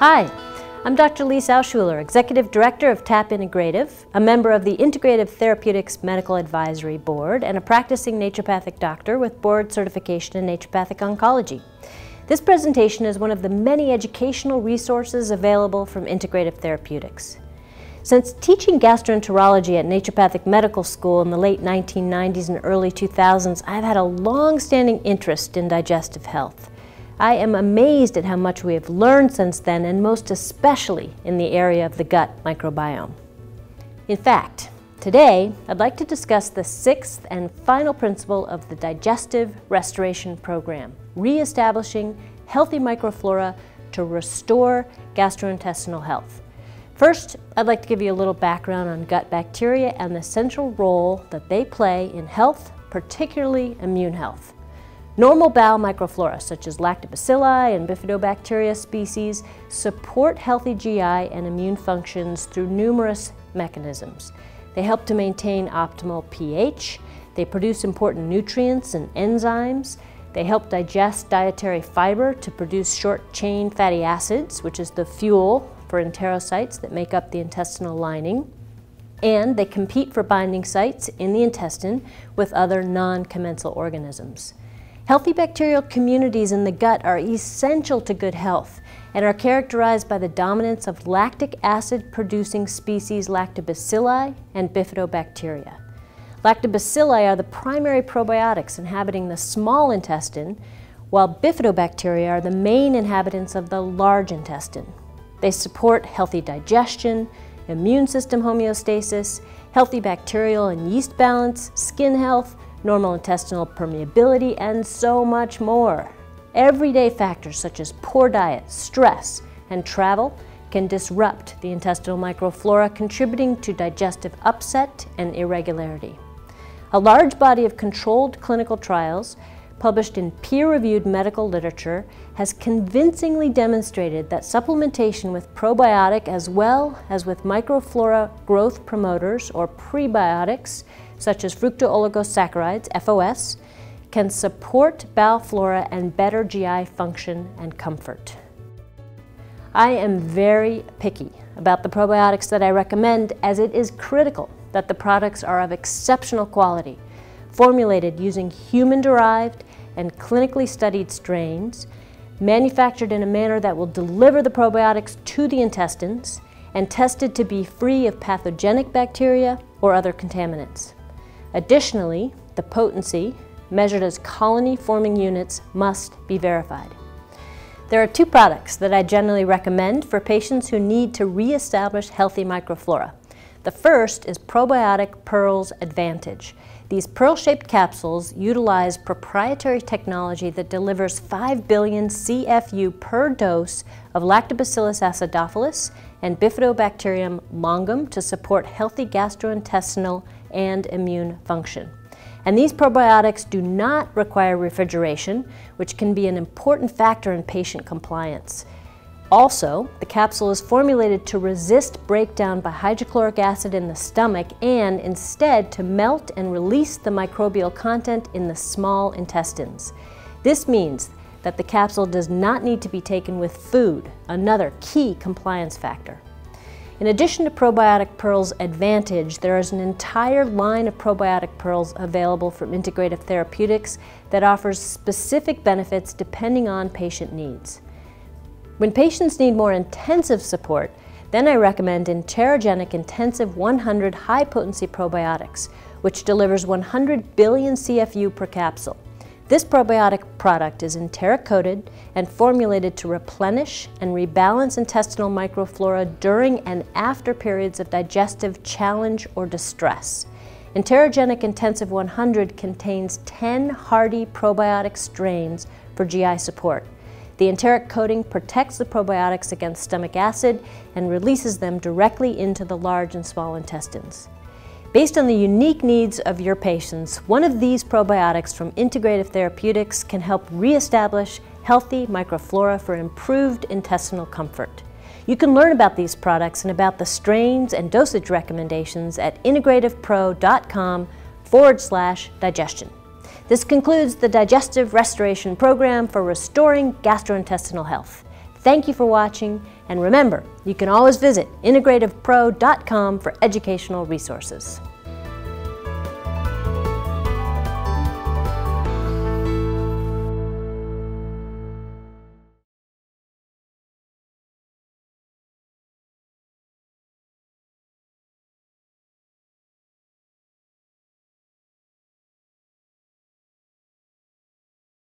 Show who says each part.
Speaker 1: Hi, I'm Dr. Lise Alschuler, Executive Director of TAP Integrative, a member of the Integrative Therapeutics Medical Advisory Board, and a practicing naturopathic doctor with board certification in naturopathic oncology. This presentation is one of the many educational resources available from Integrative Therapeutics. Since teaching gastroenterology at Naturopathic Medical School in the late 1990s and early 2000s, I've had a long-standing interest in digestive health. I am amazed at how much we have learned since then, and most especially in the area of the gut microbiome. In fact, today I'd like to discuss the sixth and final principle of the Digestive Restoration Program, reestablishing healthy microflora to restore gastrointestinal health. First, I'd like to give you a little background on gut bacteria and the central role that they play in health, particularly immune health. Normal bowel microflora, such as lactobacilli and bifidobacteria species, support healthy GI and immune functions through numerous mechanisms. They help to maintain optimal pH, they produce important nutrients and enzymes, they help digest dietary fiber to produce short-chain fatty acids, which is the fuel for enterocytes that make up the intestinal lining, and they compete for binding sites in the intestine with other non-commensal organisms. Healthy bacterial communities in the gut are essential to good health and are characterized by the dominance of lactic acid producing species lactobacilli and bifidobacteria. Lactobacilli are the primary probiotics inhabiting the small intestine, while bifidobacteria are the main inhabitants of the large intestine. They support healthy digestion, immune system homeostasis, healthy bacterial and yeast balance, skin health, normal intestinal permeability, and so much more. Everyday factors such as poor diet, stress, and travel can disrupt the intestinal microflora, contributing to digestive upset and irregularity. A large body of controlled clinical trials published in peer-reviewed medical literature has convincingly demonstrated that supplementation with probiotic as well as with microflora growth promoters or prebiotics such as fructooligosaccharides, FOS, can support bowel flora and better GI function and comfort. I am very picky about the probiotics that I recommend as it is critical that the products are of exceptional quality, formulated using human-derived and clinically studied strains, manufactured in a manner that will deliver the probiotics to the intestines, and tested to be free of pathogenic bacteria or other contaminants. Additionally, the potency, measured as colony-forming units, must be verified. There are two products that I generally recommend for patients who need to reestablish healthy microflora. The first is Probiotic Pearls Advantage. These pearl-shaped capsules utilize proprietary technology that delivers 5 billion CFU per dose of Lactobacillus acidophilus and Bifidobacterium longum to support healthy gastrointestinal and immune function. And these probiotics do not require refrigeration, which can be an important factor in patient compliance. Also, the capsule is formulated to resist breakdown by hydrochloric acid in the stomach and instead to melt and release the microbial content in the small intestines. This means that the capsule does not need to be taken with food, another key compliance factor. In addition to Probiotic Pearls Advantage, there is an entire line of probiotic pearls available from Integrative Therapeutics that offers specific benefits depending on patient needs. When patients need more intensive support, then I recommend Enterogenic Intensive 100 High Potency Probiotics, which delivers 100 billion CFU per capsule. This probiotic product is enteric-coated and formulated to replenish and rebalance intestinal microflora during and after periods of digestive challenge or distress. Enterogenic Intensive 100 contains 10 hardy probiotic strains for GI support. The enteric coating protects the probiotics against stomach acid and releases them directly into the large and small intestines. Based on the unique needs of your patients, one of these probiotics from Integrative Therapeutics can help reestablish healthy microflora for improved intestinal comfort. You can learn about these products and about the strains and dosage recommendations at integrativepro.com forward slash digestion. This concludes the Digestive Restoration Program for restoring gastrointestinal health. Thank you for watching And remember, you can always visit integrativepro.com for educational resources.